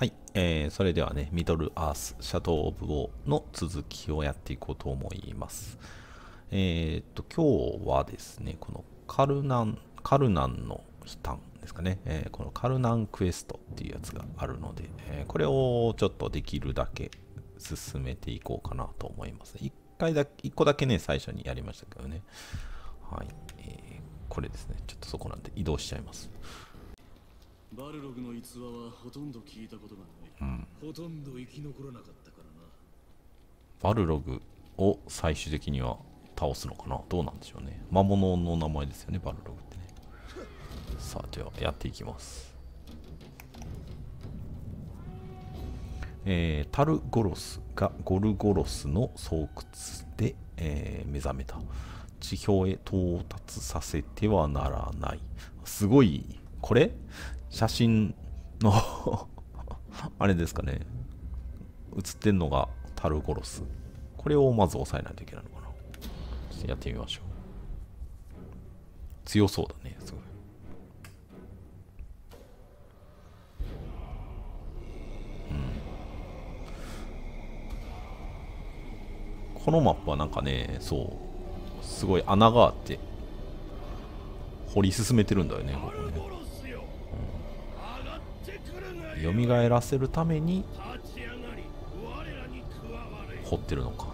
はい、えー、それではね、ミドルアース、シャドウ・オブ・ウォーの続きをやっていこうと思います。えー、っと、今日はですね、このカルナン、カルナンの悲嘆ですかね、えー、このカルナンクエストっていうやつがあるので、えー、これをちょっとできるだけ進めていこうかなと思います。一回だけ、一個だけね、最初にやりましたけどね。はい、えー、これですね、ちょっとそこなんで移動しちゃいます。バルログの逸話はほとんど聞いたことがない、うん、ほとんど生き残らなかったからな。バルログを最終的には倒すのかな？どうなんでしょうね。魔物の名前ですよねバルログってね。さあではやっていきます。えー、タルゴロスがゴルゴロスの巣窟で、えー、目覚めた。地表へ到達させてはならない。すごい。これ？写真の あれですかね。写ってんのがタルゴロス。これをまず押さえないといけないのかな。ちょっとやってみましょう。強そうだねすごい。このマップはなんかねそうすごい穴があって掘り進めてるんだよねここね。蘇らせるために掘ってるのか。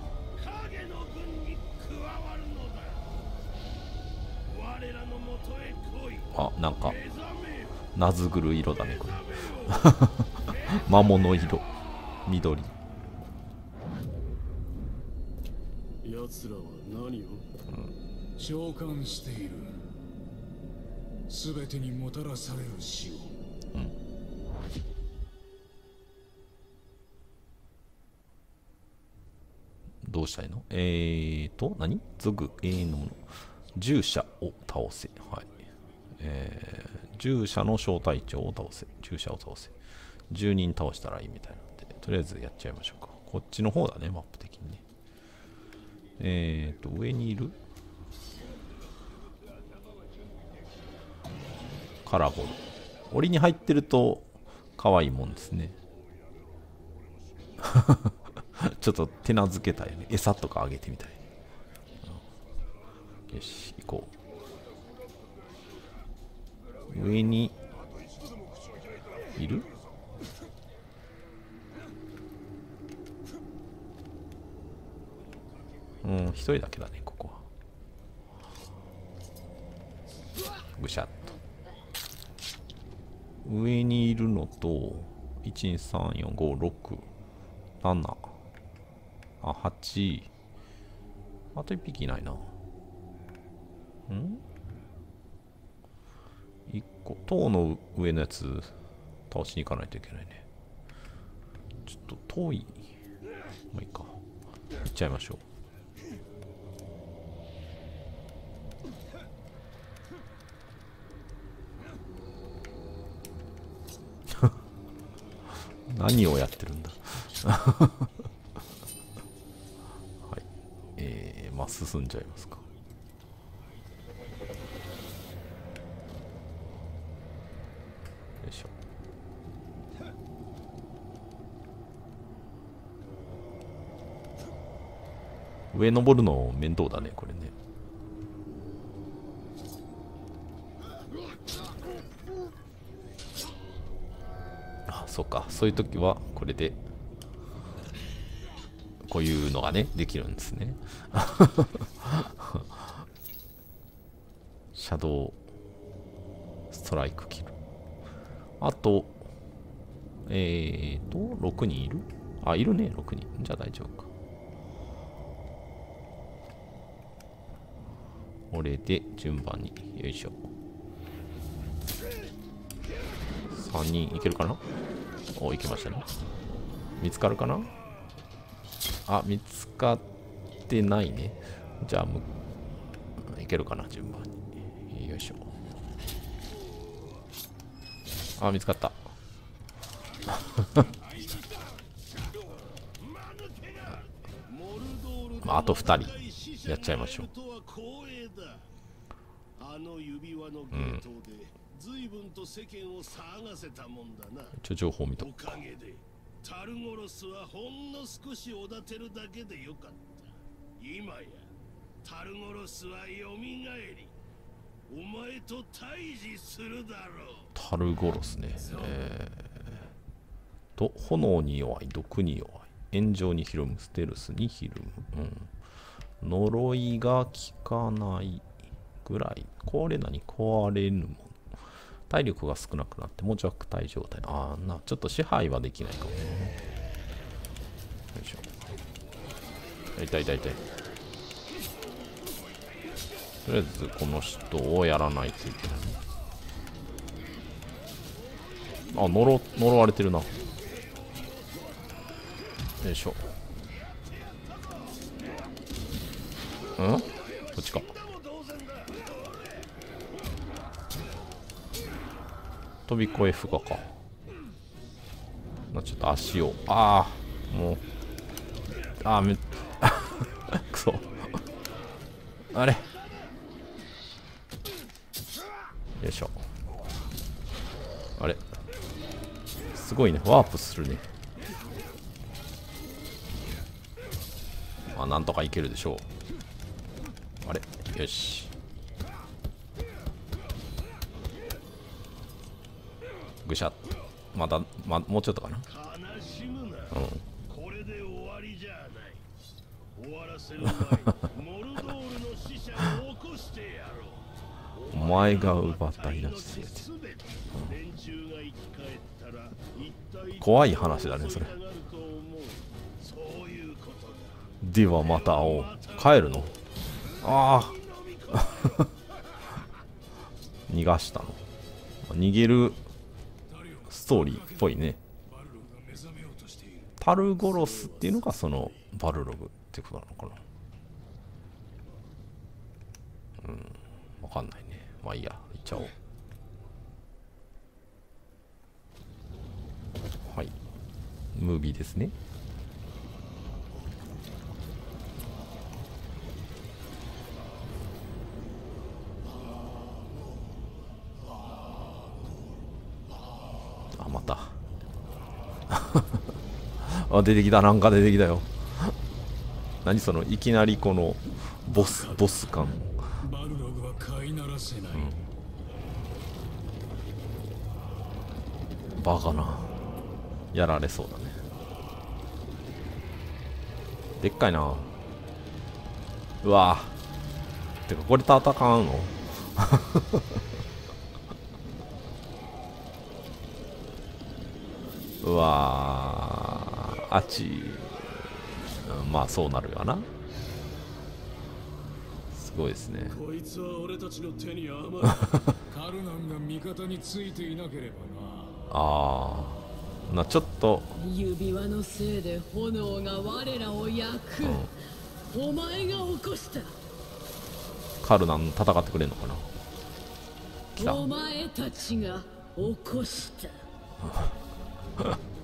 あなんかなずぐる色だねこれ。魔物色。緑。奴らは何を、うん、召喚している。全てにもたらされる死を、したいの？えーと、何？ゾグ、永遠のもの。従者を倒せ。はい。えー、従者の小隊長を倒せ。従者を倒せ。10人倒したらいいみたいなんで、とりあえずやっちゃいましょうか。こっちの方だね、マップ的にね。えーと、上にいる？カラボル。檻に入ってると可愛いもんですね。ちょっと手なずけたいね。餌とかあげてみたい。よし、行こう。上に、いる？うん、一人だけだね、ここは。ぐしゃっと。上にいるのと、1、2、3、4、5、6、7、あ、8。あと1匹いないな。ん ?1 個。塔の上のやつ、倒しに行かないといけないね。ちょっと遠い。まあいいか。行っちゃいましょう。何をやってるんだ？進んじゃいますか。よいしょ。上登るの面倒だねこれね。あそっか。そういう時はこれで。こういうのがね、できるんですね。シャドウストライクキル。あと、えーと、6人いる？あ、いるね、6人。じゃあ大丈夫か。これで順番に、よいしょ。3人いけるかな？お、いけましたね。見つかるかな？あ、見つかってないね。じゃあ、むいけるかな、順番に。よいしょ。あ、見つかった。まあ、あと2人やっちゃいましょう。うん。随分と世間を騒がせたもんだな一応情報見とくかかげでタルゴロスはほんの少しおだてるだけでよかった。今やタルゴロスはよみがえりお前と対峙するだろう。タルゴロスね。えー、と炎に弱い毒に弱い。炎上にひるむステルスにひるむ。うん。呪いが効かないぐらい。壊れ何？壊れぬもの体力が少なくなってもう弱体状態。ああなちょっと支配はできないかもね。よいしょ。痛い痛い痛い。とりあえずこの人をやらないといけない。あ呪呪われてるな。よいしょ。ん？こっちか。飛び越え不可か。ちょっと足を。ああもう。ああめ くそ。あれ。よいしょ。あれ。すごいね。ワープするね。まあなんとかいけるでしょう。あれ。よし。ぐしゃっとまた、ま、もうちょっとかな。うん。お前が奪った命すて、うん、怖い話だねそれ。ではまた会おう。帰るの？ああ。逃がしたの。逃げるストーリーっぽいね。タルゴロスっていうのがそのバルログってことなのかな。うん。わかんないね。まあいいや。行っちゃおう。はい。ムービーですねあまたあ出てきた。なんか出てきたよ。何そのいきなりこのボスボス感。バルログは飼いならせない、バカな。やられそうだね。でっかいな。うわ。てかこれ戦うの？うわ。あっちうんまあそうなるよな。すごいですね。こいつは俺たちの手に余るカルナンが味方についていなければな。ああなちょっと。指輪のせいで炎が我らを焼く、お前が起こした。カルナン戦ってくれんのかな。お前たちが起こした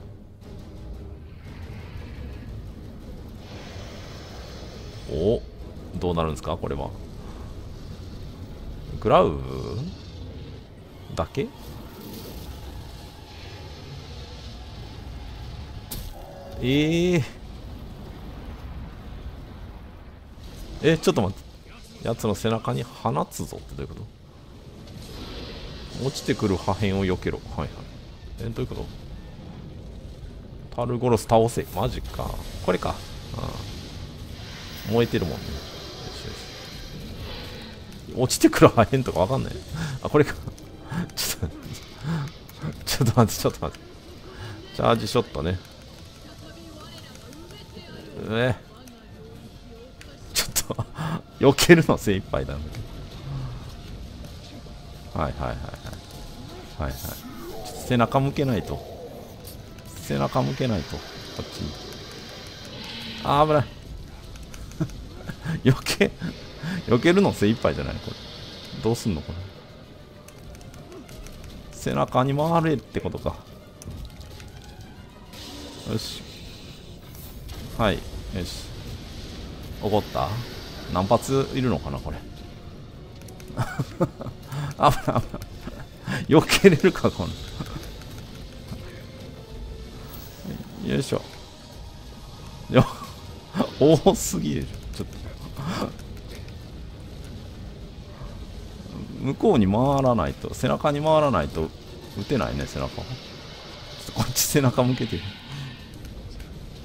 おどうなるんですかこれは。グラウだけ？えー、えちょっと待って。やつの背中に放つぞってどういうこと？落ちてくる破片を避けろ。はいはい。えどういうこと？タルゴロス倒せ。マジか。これか。ああ燃えてるもんね。よしよし。落ちてくる破片とかわかんない。あこれか。ちょっとちょっと待ってちょっと待って。チャージショットね。え。ちょっと避けるの精一杯なんだけど。はいはいはいはい。はいはい。背中向けないと。背中向けないとこっちに。あー危ない。避け避けるの精一杯じゃないこれ。どうすんのこれ。背中に回れってことか。よし。はい。よし。怒った？何発いるのかなこれ。危ない。危ない避けれるかこのよいしょ。よ多すぎるちょっと向こうに回らないと背中に回らないと打てないね背中。ちょっとこっち背中向けて。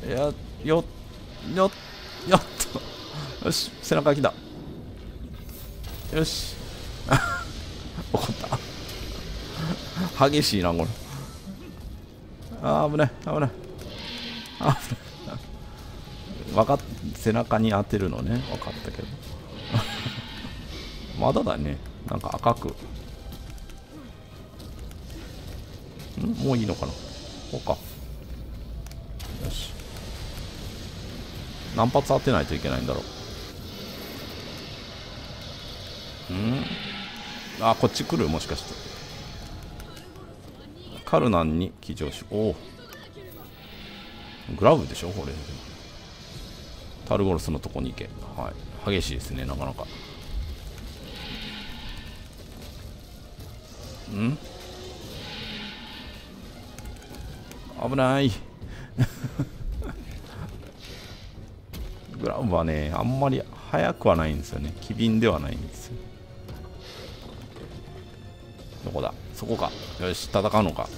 やよよよっと。よし背中来た。よし。怒った。激しいなこれ。あー危ない危ない。あ危ない。分かっ背中に当てるのね。分かったけど。まだだね。なんか赤く。ん？もういいのかな？こうか。よし。何発当てないといけないんだろう。ん？あこっち来る？もしかして。カルナンに騎乗しおお。グラブでしょ？これ。タルゴロスのとこに行け。はい。激しいですねなかなか。うん？危ない。グラブはねあんまり速くはないんですよね。機敏ではないんですよ。どこだ？そこか。よし戦うのか。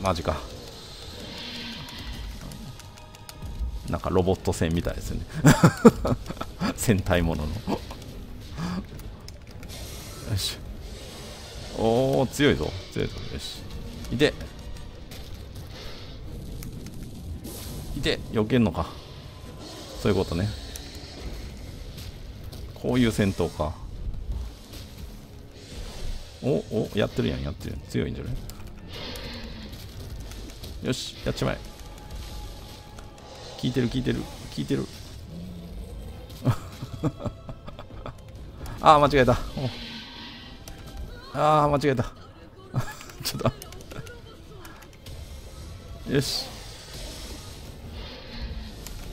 マジか。なんかロボット戦みたいですね。戦隊ものの。よし。おお強いぞ強いぞ。よし。いて。いて。避けんのか。そういうことね。こういう戦闘か。おおやってるやんやってる強いんじゃない？よしやっちまえ。聞いてる聞いてる。聞いてる。ああ間違えた。ああ間違えた。ちょっと。よし。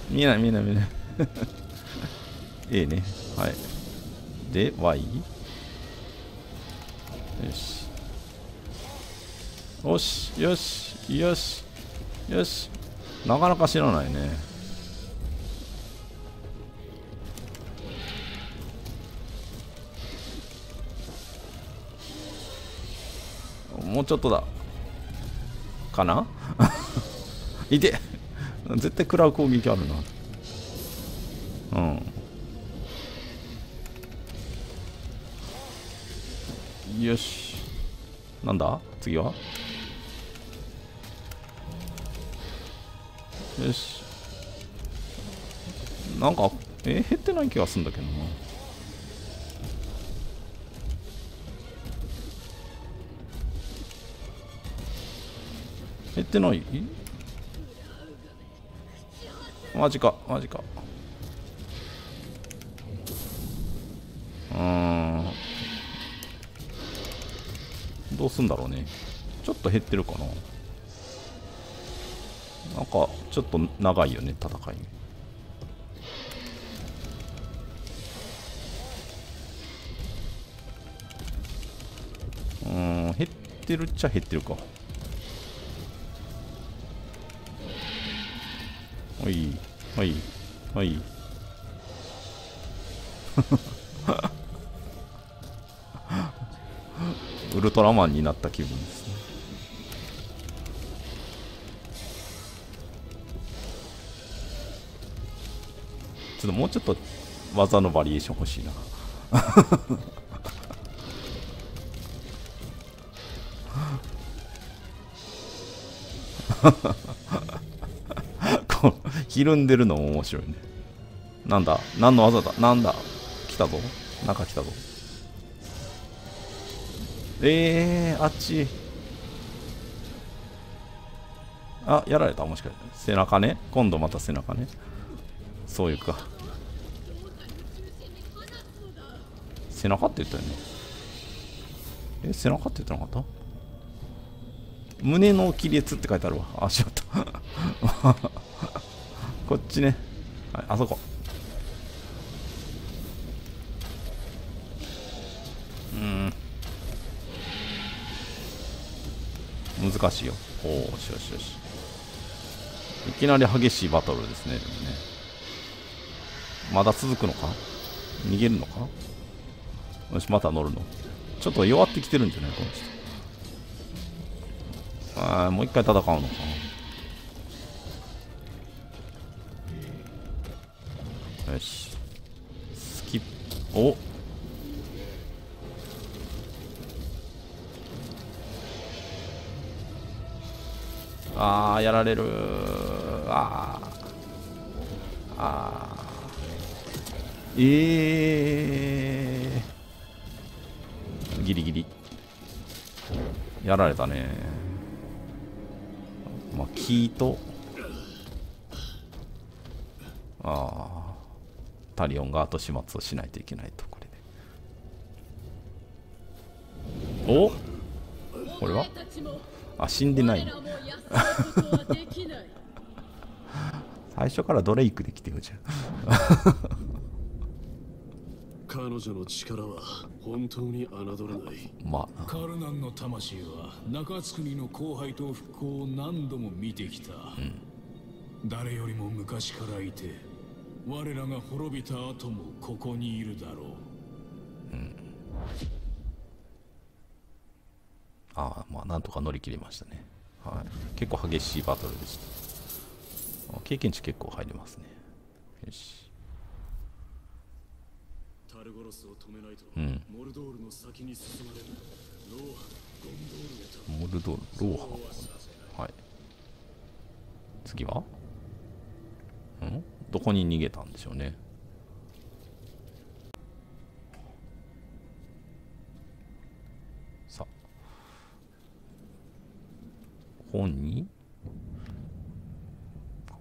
見えない見えない見えない。ええね。はい。で Y よし。よしよしよしよし。なかなか知らないね。もうちょっとだ。かな？いて。絶対食らう攻撃あるな。うん。よし。なんだ？次は？よし。なんかえ減ってない気がするんだけどな。ってない？マジかマジか。うん。どうすんだろうね。ちょっと減ってるかな。なんかちょっと長いよね戦い。うん減ってるっちゃ減ってるか。はいはいはい。ウルトラマンになった気分ですね。ちょっともうちょっと技のバリエーション欲しいな。こ のひるんでるのも面白いねなんだ何の技だなんだ来たぞなんか来たぞえー、あっちあやられたもしかして背中ね今度また背中ねそういうか背中って言ったよねえ背中って言ってなかった胸の亀裂って書いてあるわあしまったこっちね、はい、あそこ。うん。難しいよ。おおよしよしよし。いきなり激しいバトルですねでもね。まだ続くのか？逃げるのか？よしまた乗るの。ちょっと弱ってきてるんじゃない？この人。ああもう一回戦うのか。よし。スキップ。お。あーやられる。あー。あー。えー、ギリギリ。やられたね。まあ木とああタリオンが後始末をしないといけないとこれで。お？これは？あ死んでない。最初からドレイクで来てるじゃん 彼女の力は本当に侮れない。まあ。カルナンの魂は中津国の荒廃と復興を何度も見てきた、誰よりも昔からいて我らが滅びた後もここにいるだろうああまあなんとか乗り切りましたね、はい、結構激しいバトルでした。あ経験値結構入りますね。よし。タルゴロスを止めないと、ん。モルドールの先に進まれる。ローハゴンドールモルドローハ。はい。次は？ん？どこに逃げたんでしょうね。さあ。本に？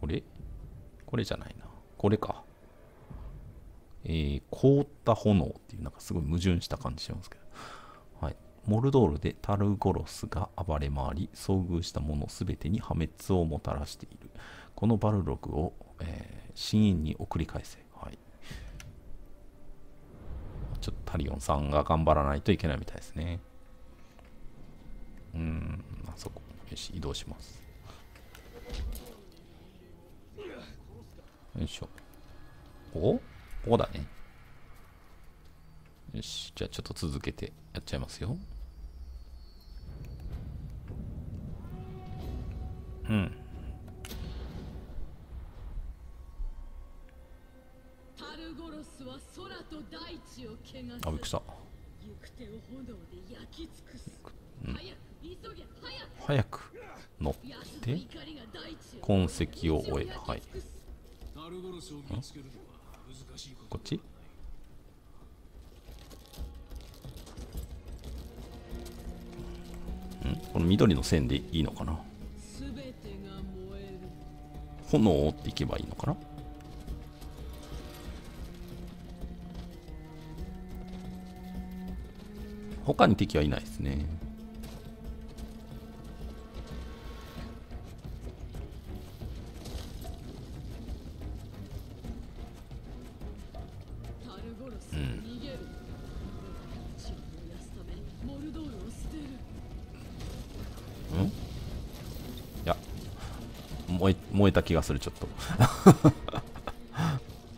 これ？これじゃないな。これか。えー、凍った炎っていうなんかすごい矛盾した感じしますけど。はい、モルドールでタルゴロスが暴れ回り遭遇したものすべてに破滅をもたらしている。このバルログを、えー深淵に送り返せ、はい、ちょっとタリオンさんが頑張らないといけないみたいですね。うーんあそこよし移動します。よいしょ。ここここだね。よしじゃあちょっと続けてやっちゃいますよ。うんあびくさ。うん、早く乗って。痕跡を終え。はい。こっち？この緑の線でいいのかな？炎っていけばいいのかな？他に敵はいないですね、いや燃え燃えた気がするちょっと。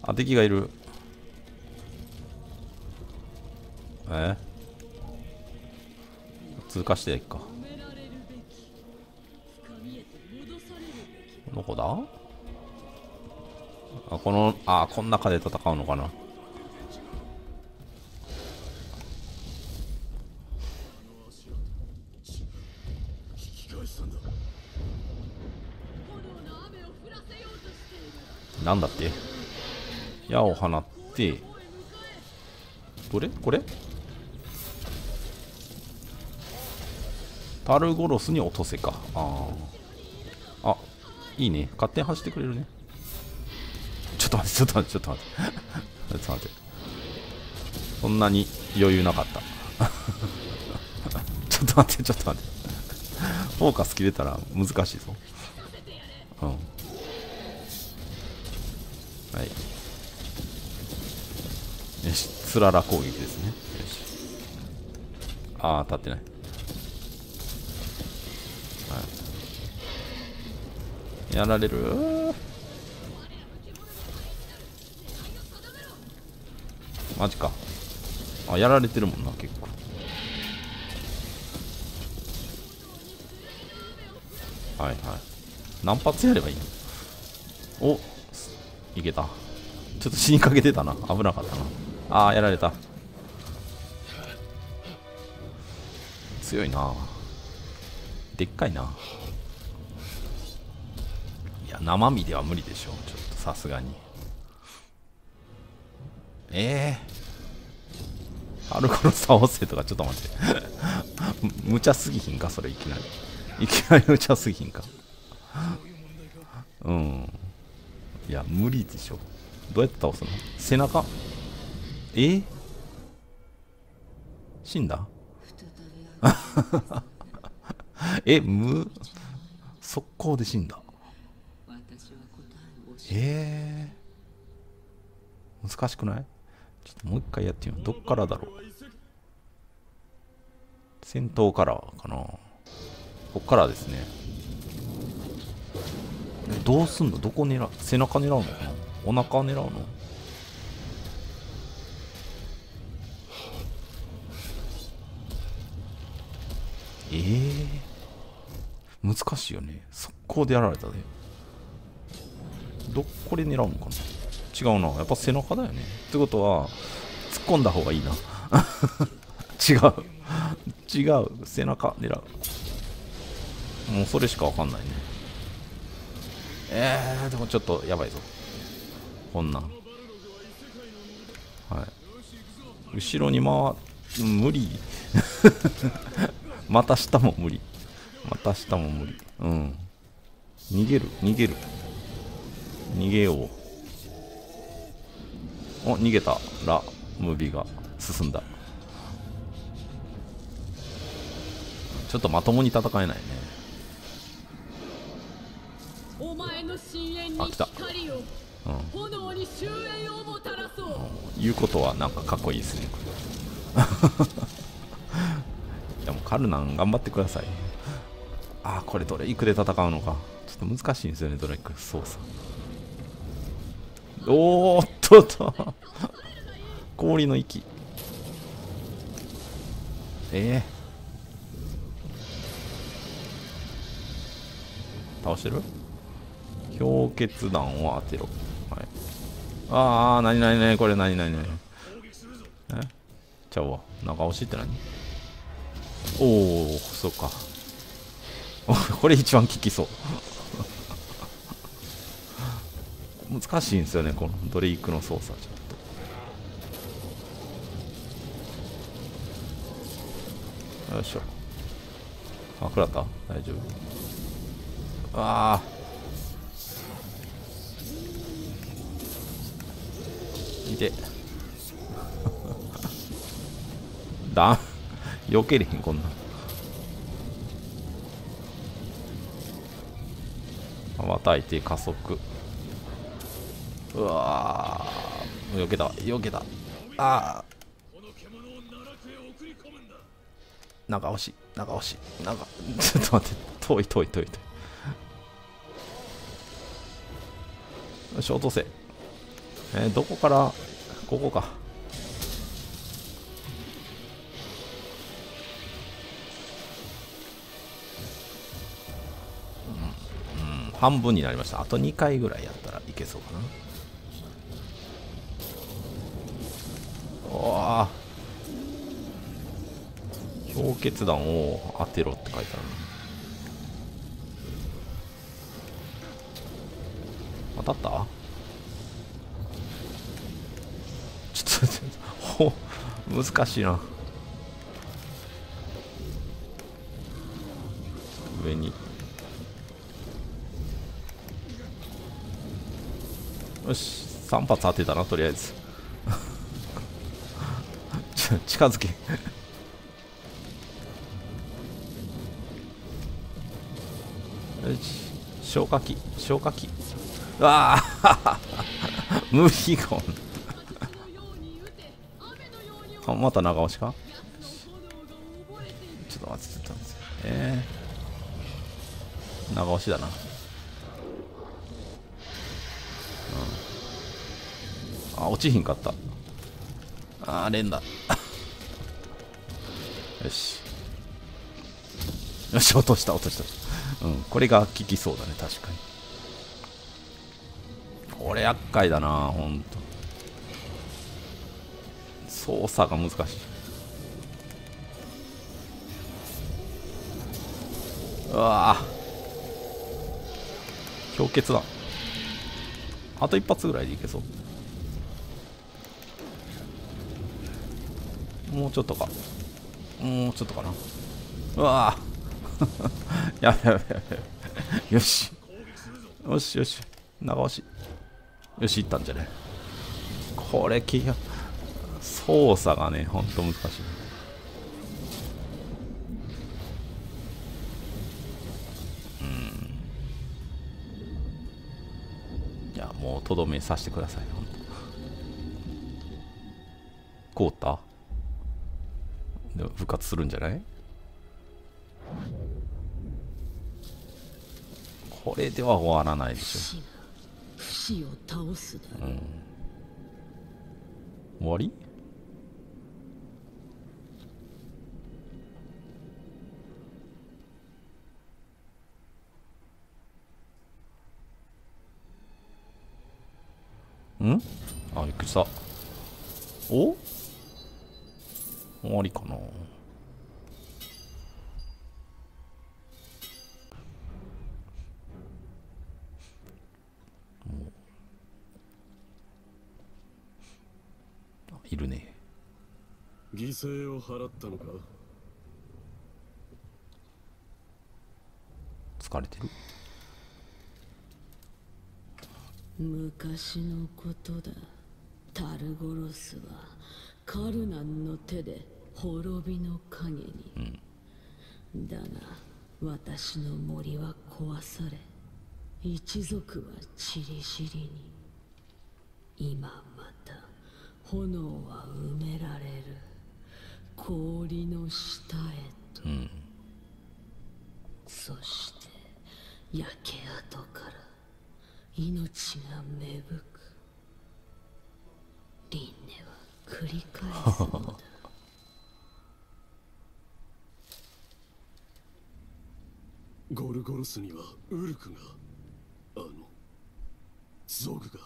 あ敵がいる。通過していくか。どこだ？あこのあこの中で戦うのかな。なんだって？矢を放って。どれ？これ？タルゴロスに落とせか。あー。あいいね。勝手に走ってくれるね。ちょっと待ってちょっと待ってちょっと待って。ちょっと待って。そんなに余裕なかった。ちょっと待ってちょっと待って。フォーカス切れたら難しいぞ。うん。はい。よし。つらら攻撃ですね。よし。ああ当たってない。やられる？マジか。あやられてるもんな結構。はいはい。何発やればいいの？おいけた。ちょっと死にかけてたな。危なかったな。ああやられた。強いな。でっかいな。生身では無理でしょちょっとさすがに。ええー、アルコロス倒せとかちょっと待って。む無茶すぎひんか？それいきなり。いきなり無茶すぎひんか？うん。いや無理でしょどうやって倒すの？背中？えー、死んだ？え無？速攻で死んだ？え。ー、難しくない？ちょっともう一回やってみよう。どっからだろう？先頭からかな。こっからですね。どうすんの？どこ狙う？背中狙うのかな？お腹狙うの？ええ。ー、難しいよね。速攻でやられたで。どこれ狙うのかな？違うな。やっぱ背中だよね。ってことは突っ込んだ方がいいな。違う。違う。背中狙う。もうそれしかわかんないね。えー、でもちょっとやばいぞ。こんなん。はい。後ろに回無理。また下も無理。また下も無理。うん。逃げる。逃げる。逃げよう。お逃げた。らムービーが。進んだ。ちょっとまともに戦えないね。お前の深淵にあ来た。うん。炎に終焉をもたらそう。言うことはなんかかっこいいですね。でもカルナン頑張ってください。ああこれドレイクで戦うのか。ちょっと難しいんですよねドレイク操作おーっとっと。氷の息。えー、倒してる？氷結弾を当てろ。はい。ああ、なになになにこれなになになにえ？ちゃうわ。長押しって何？おお、そうか。これ一番効きそう。難しいんですよね、このドレイクの操作、ちょっと。よいしょ。あ、食らった？大丈夫。ああ。いて だ避けれへんこんなん羽ばたいて加速うわー。避けた。避けた。あー。長押し長押し長 ちょっと待って。遠い遠い遠い遠い。よし落とせえー、どこから？ここか。うん、うん、半分になりました。あと2回ぐらいやったらいけそうかなおお氷結弾を当てろって書いてある当たったちょっとほ難しいな上によし3発当てたなとりあえず近づけ消火器消火器。わあ。無理ゴンあまた長押しか？ちょっと待ってちょっと待って。えー、長押しだな。うん。あ落ちひんかった。ああ連打。よし。よし落とした落とした。うんこれが効きそうだね確かに。これ厄介だなほんと。操作が難しい。うわ氷結だ。あと一発ぐらいでいけそう。もうちょっとか。もうちょっとかな。うわー やべやべやべ。よし。よしよし。長押し。よしいったんじゃね。これ気が操作がねほんと難しい。うん。いやもうとどめさせてくださいほんと。凍った？でも復活するんじゃない？これでは終わらないでし死が不死を倒すだろう、ょ終わり？ん？あびっくりしたお？終わりかな犠牲を払ったのか？疲れてる。昔のことだ。タルゴロスはカルナンの手で滅びの影に、だが私の森は壊され一族は散り散りに。今また炎は埋められる氷の下へと、そして焼け跡から命が芽吹く。輪廻は繰り返すのだ。ゴルゴロスにはウルクがあのゾグが。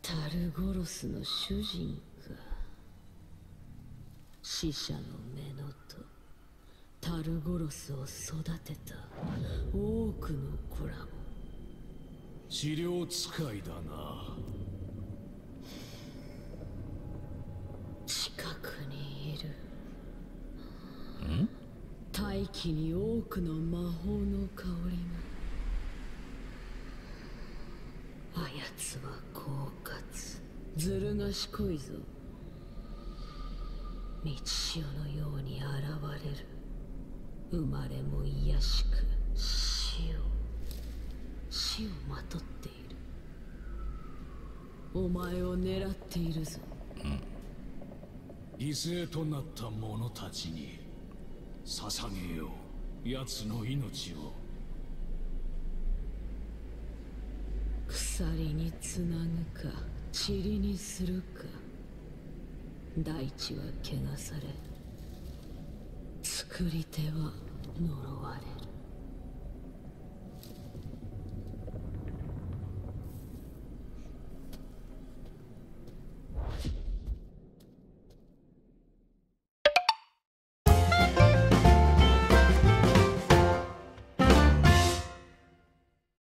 タルゴロスの主人。か死者の目のとタルゴロスを育てた多くの子らも。治療使いだな。近くにいる。大気に多くの魔法の香りがあやつは狡猾。ずる賢いぞ道潮のように現れる。生まれも卑しく死を死をまとっている。お前を狙っているぞ。犠牲となった者たちに捧げよう。奴の命を。鎖につなぐか塵にするか大地は汚され作り手は呪われ。